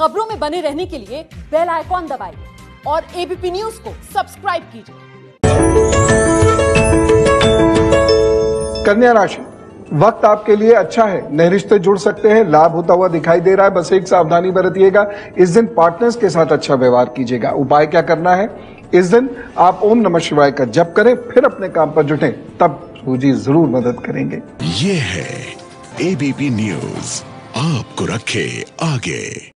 खबरों में बने रहने के लिए बेल आइकॉन दबाइए और एबीपी न्यूज़ को सब्सक्राइब कीजिए। कन्या राशि वक्त आपके लिए अच्छा है। नए रिश्ते जुड़ सकते हैं लाभ होता हुआ दिखाई दे रहा है। बस एक सावधानी बरतिएगा। इस दिन पार्टनर्स के साथ अच्छा व्यवहार कीजिएगा। उपाय क्या करना है? इस दिन आप ओम नमः शिवाय का जप करें फिर अपने काम पर जुटें। तब सूजी ज़रूर मदद करेंगे। ये है एबीपी न्यूज़ आपको रखे आगे।